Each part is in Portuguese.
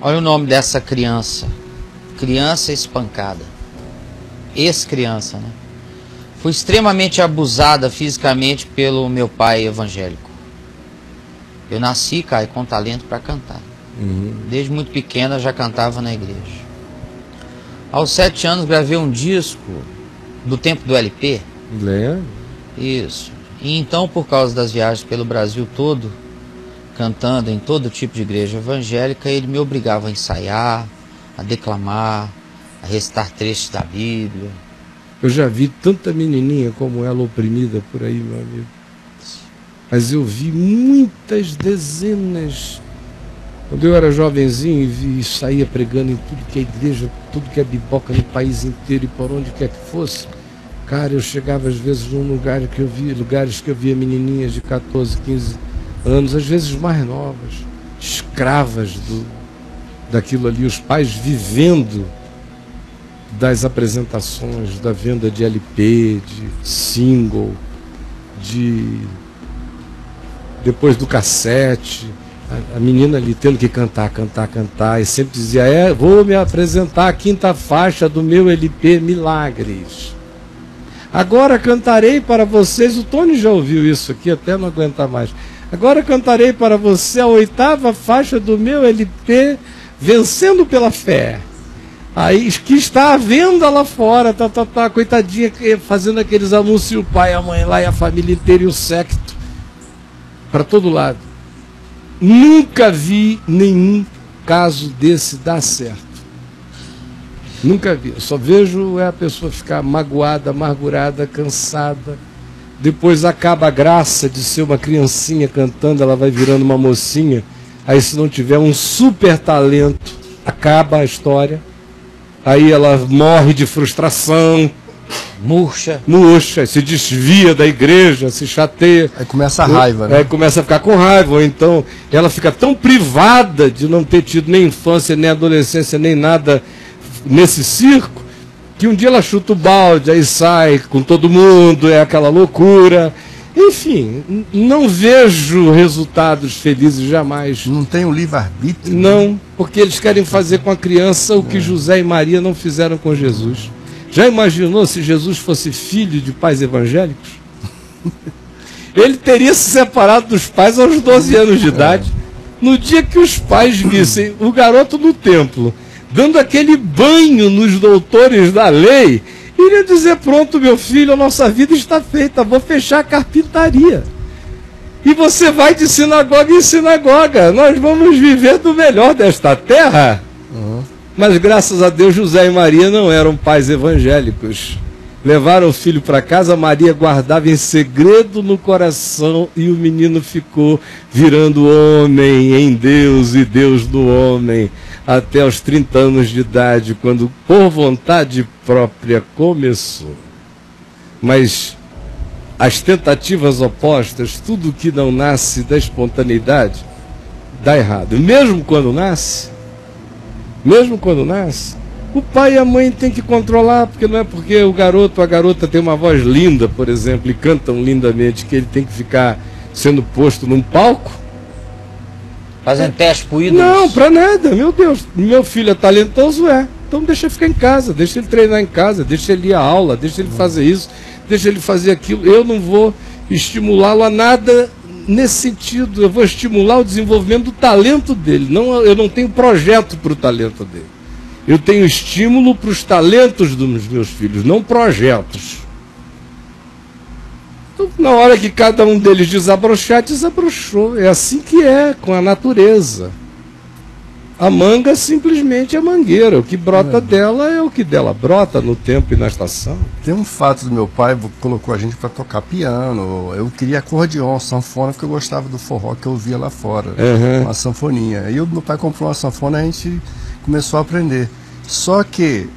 Olha o nome dessa criança. Criança espancada. Ex-criança, né? Fui extremamente abusada fisicamente pelo meu pai evangélico. Eu nasci, Caio, com talento para cantar. Uhum. Desde muito pequena já cantava na igreja. Aos sete anos gravei um disco do tempo do LP. Lembro. Isso. E então, por causa das viagens pelo Brasil todo, cantando em todo tipo de igreja evangélica, ele me obrigava a ensaiar, a declamar, a recitar trechos da Bíblia. Eu já vi tanta menininha como ela oprimida por aí, meu amigo. Mas eu vi muitas dezenas. Quando eu era jovenzinho e, saía pregando em tudo que é igreja, tudo que é biboca no país inteiro e por onde quer que fosse, cara, eu chegava às vezes num lugar que eu via, lugares que eu via menininhas de 14, 15 anos, às vezes mais novas, escravas do, daquilo ali, os pais vivendo das apresentações, da venda de LP, de single, de depois do cassete, a, a, menina ali tendo que cantar, cantar, cantar, e sempre dizia, é, vou me apresentar a quinta faixa do meu LP Milagres. Agora cantarei para vocês, o Tony já ouviu isso aqui, até não aguentar mais. Agora cantarei para você a oitava faixa do meu LP Vencendo pela Fé. Aí que está à venda lá fora, tá, tá, tá, coitadinha, fazendo aqueles anúncios, o pai, a mãe lá e a família inteira e o secto para todo lado. Nunca vi nenhum caso desse dar certo. Nunca vi. Eu só vejo é a pessoa ficar magoada, amargurada, cansada depois acaba a graça de ser uma criancinha cantando, ela vai virando uma mocinha. Aí, se não tiver um super talento, acaba a história. Aí ela morre de frustração. Murcha. Murcha, se desvia da igreja, se chateia. Aí começa a raiva, né? Aí começa a ficar com raiva. Ou então ela fica tão privada de não ter tido nem infância, nem adolescência, nem nada nesse circo, que um dia ela chuta o balde, aí sai com todo mundo, é aquela loucura. Enfim, não vejo resultados felizes jamais. Não tem o um livre-arbítrio? Né? Não, porque eles querem fazer com a criança o que é. José e Maria não fizeram com Jesus. Já imaginou se Jesus fosse filho de pais evangélicos? Ele teria se separado dos pais aos 12 anos de idade. No dia que os pais vissem o garoto no templo dando aquele banho nos doutores da lei, iria dizer: Pronto, meu filho, a nossa vida está feita, vou fechar a carpintaria. E você vai de sinagoga em sinagoga. Nós vamos viver do melhor desta terra. Uhum. Mas graças a Deus, José e Maria não eram pais evangélicos. Levaram o filho para casa, Maria guardava em segredo no coração e o menino ficou virando homem em Deus e Deus no homem até os 30 anos de idade, quando por vontade própria começou. Mas as tentativas opostas, tudo que não nasce da espontaneidade, dá errado. Mesmo quando nasce, mesmo quando nasce, o pai e a mãe têm que controlar, porque não é porque o garoto ou a garota tem uma voz linda, por exemplo, e cantam lindamente, que ele tem que ficar sendo posto num palco Fazendo teste pro ídolo? Não, pra nada. Meu Deus, meu filho é talentoso, é. Então deixa ele ficar em casa, deixa ele treinar em casa, deixa ele ir à aula, deixa ele fazer isso, deixa ele fazer aquilo. Eu não vou estimulá-lo a nada nesse sentido. Eu vou estimular o desenvolvimento do talento dele. Não, eu não tenho projeto para o talento dele. Eu tenho estímulo para os talentos dos meus filhos, não projetos. Então, na hora que cada um deles desabrochar, desabrochou. É assim que é com a natureza. A manga simplesmente é mangueira. O que brota é. dela é o que dela brota no tempo e na estação. Tem um fato do meu pai, colocou a gente para tocar piano. Eu queria acordeon, sanfona, porque eu gostava do forró que eu via lá fora. Uhum. Uma sanfoninha. Aí o meu pai comprou uma sanfona e a gente começou a aprender. Só que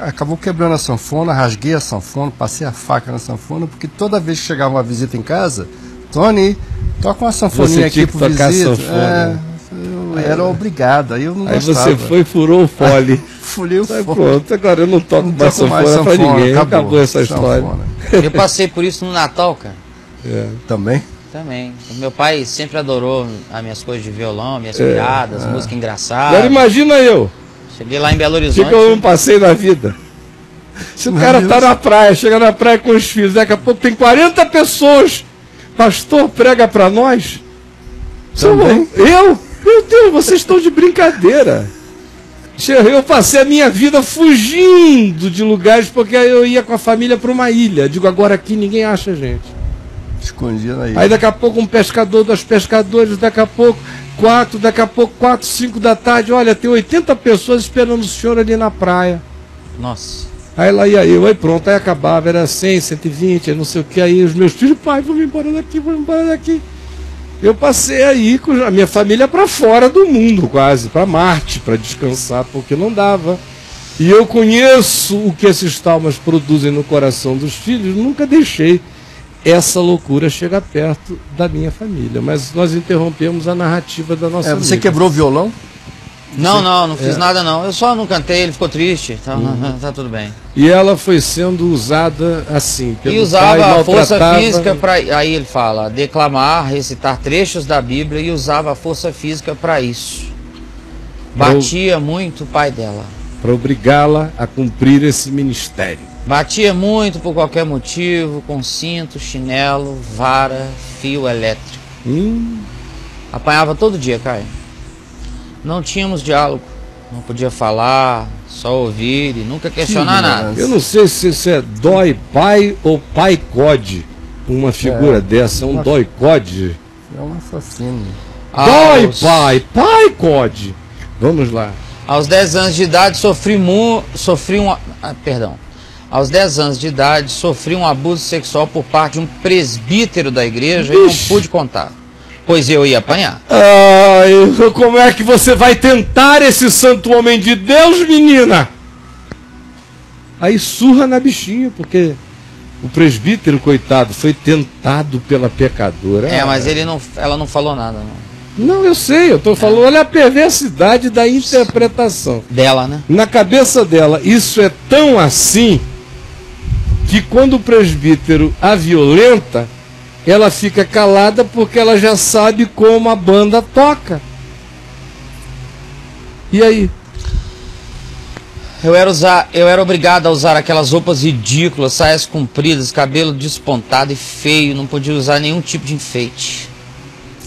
acabou quebrando a sanfona, rasguei a sanfona, passei a faca na sanfona, porque toda vez que chegava uma visita em casa, Tony, toca uma sanfoninha aqui pro tocar visita. Sanfona. É, eu era obrigado, aí eu não aí gostava. Aí você foi e furou o fole. Furei o fole. Pronto, agora eu não toco não mais sanfona, mais sanfona pra ninguém. Acabou, acabou essa história. eu passei por isso no Natal, cara. É. Também? Também. Meu pai sempre adorou as minhas coisas de violão, minhas é, piadas, é. música engraçada. Agora imagina eu. Cheguei lá em Belo Horizonte. O que, eu não passei na vida? Se o Meu cara Deus. tá na praia, chega na praia com os filhos, daqui a pouco tem 40 pessoas. Pastor, prega para nós. Também? Eu? Meu Deus, vocês estão de brincadeira. Eu passei a minha vida fugindo de lugares porque eu ia com a família para uma ilha. Digo, agora aqui ninguém acha gente. Escondia na ilha. Aí daqui a pouco um pescador, dois pescadores, daqui a pouco quatro, daqui a pouco quatro, cinco da tarde. Olha, tem 80 pessoas esperando o senhor ali na praia. Nossa. Aí lá ia eu, aí pronto, aí acabava, era 100, 120, não sei o que. Aí os meus filhos, pai, vamos embora daqui, vamos embora daqui. Eu passei aí com a minha família para fora do mundo, quase, para Marte, para descansar, porque não dava. E eu conheço o que esses talmas produzem no coração dos filhos, nunca deixei essa loucura chegar perto da minha família. Mas nós interrompemos a narrativa da nossa. É, você amiga. quebrou o violão? Não, não, não fiz é. nada não. Eu só não cantei, ele ficou triste. Tá, uhum. tá tudo bem. E ela foi sendo usada assim, pelo E usava pai, a força física para aí ele fala, declamar, recitar trechos da Bíblia e usava a força física para isso. Batia pra, muito o pai dela. Para obrigá-la a cumprir esse ministério. Batia muito por qualquer motivo, com cinto, chinelo, vara, fio elétrico. Hum. Apanhava todo dia, Caio. Não tínhamos diálogo. Não podia falar, só ouvir e nunca questionar nada. Eu não sei se isso é dói pai ou pai code. Uma figura é, dessa, um uma, dói code. É um assassino. Dói pai, pai code. Vamos lá. Aos 10 anos de idade sofri, mu sofri um. Ah, perdão. Aos 10 anos de idade, sofri um abuso sexual por parte de um presbítero da igreja Ixi. e não pude contar, pois eu ia apanhar. Ai, como é que você vai tentar esse santo homem de Deus, menina? Aí surra na bichinha, porque o presbítero, coitado, foi tentado pela pecadora. É, mas ele não, ela não falou nada. Não. Não, eu sei, eu estou falando, olha a perversidade da interpretação. Dela, né? Na cabeça dela, isso é tão assim que quando o presbítero a violenta, ela fica calada porque ela já sabe como a banda toca. E aí? Eu era, usar, eu era obrigado a usar aquelas roupas ridículas, saias compridas, cabelo despontado e feio, não podia usar nenhum tipo de enfeite.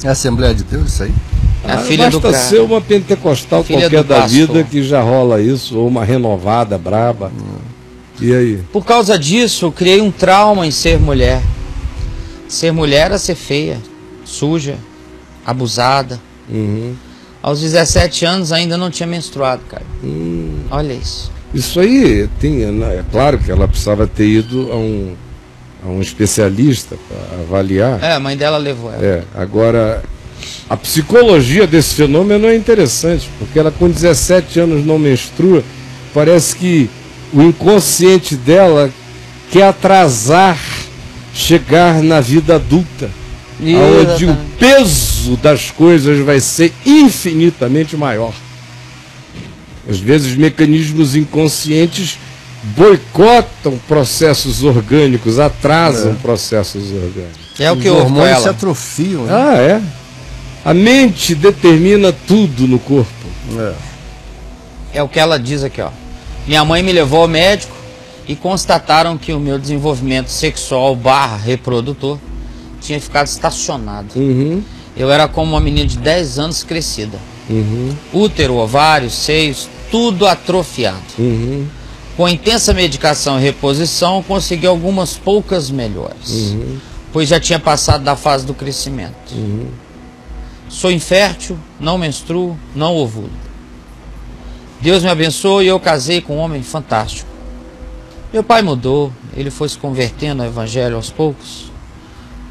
É a Assembleia de Deus isso aí? É a ah, filha basta do ser uma pentecostal filha qualquer da vida que já rola isso, ou uma renovada braba. E aí? Por causa disso, eu criei um trauma em ser mulher. Ser mulher era ser feia, suja, abusada. Uhum. Aos 17 anos ainda não tinha menstruado, cara. Hum. Olha isso. Isso aí, tem, é claro que ela precisava ter ido a um, a um especialista para avaliar. É, a mãe dela levou ela. É, agora, a psicologia desse fenômeno é interessante, porque ela com 17 anos não menstrua, parece que o inconsciente dela quer atrasar chegar na vida adulta, onde o peso das coisas vai ser infinitamente maior. Às vezes, mecanismos inconscientes boicotam processos orgânicos, atrasam é. processos orgânicos. É o que Os hormônios se atrofiam. Né? Ah, é. A mente determina tudo no corpo. É. é o que ela diz aqui, ó. Minha mãe me levou ao médico e constataram que o meu desenvolvimento sexual barra reprodutor tinha ficado estacionado. Uhum. Eu era como uma menina de 10 anos crescida. Uhum. Útero, ovários, seios, tudo atrofiado. Uhum. Com intensa medicação e reposição, consegui algumas poucas melhores, uhum. pois já tinha passado da fase do crescimento. Uhum. Sou infértil, não menstruo, não ovulo. Deus me abençoou e eu casei com um homem fantástico. Meu pai mudou, ele foi se convertendo ao evangelho aos poucos.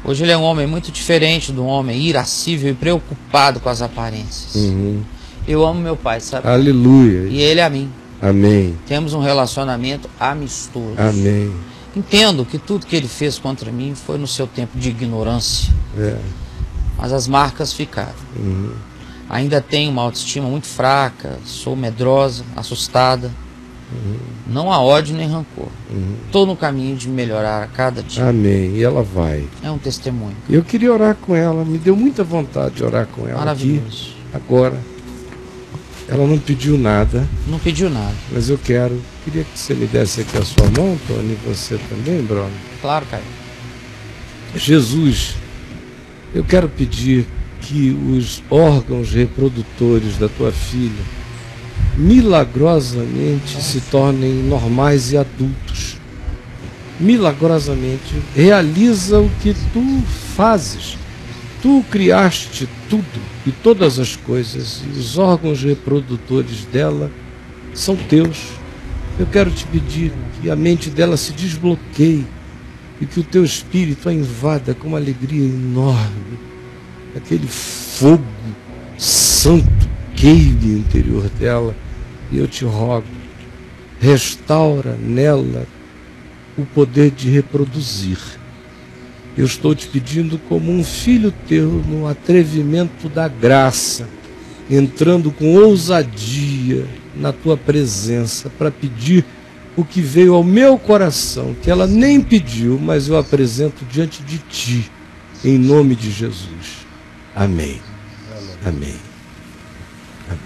Hoje ele é um homem muito diferente do homem irascível e preocupado com as aparências. Uhum. Eu amo meu pai, sabe? Aleluia. E ele a mim. Amém. Temos um relacionamento amistoso. Amém. Entendo que tudo que ele fez contra mim foi no seu tempo de ignorância. É. Mas as marcas ficaram. Uhum. Ainda tenho uma autoestima muito fraca, sou medrosa, assustada. Uhum. Não há ódio nem rancor. Estou uhum. no caminho de melhorar a cada dia. Amém. E ela vai. É um testemunho. Eu queria orar com ela, me deu muita vontade de orar com ela. Maravilhoso. Aqui, agora. Ela não pediu nada. Não pediu nada. Mas eu quero. Queria que você me desse aqui a sua mão, Tony, e você também, Bruno. Claro, Caio. Jesus, eu quero pedir que os órgãos reprodutores da tua filha milagrosamente se tornem normais e adultos. Milagrosamente realiza o que tu fazes. Tu criaste tudo e todas as coisas, e os órgãos reprodutores dela são teus. Eu quero te pedir que a mente dela se desbloqueie e que o teu espírito a invada com uma alegria enorme. Aquele fogo santo queime o interior dela. E eu te rogo, restaura nela o poder de reproduzir. Eu estou te pedindo como um filho teu no atrevimento da graça, entrando com ousadia na tua presença para pedir o que veio ao meu coração, que ela nem pediu, mas eu apresento diante de ti, em nome de Jesus. Amém. Amém. Amém.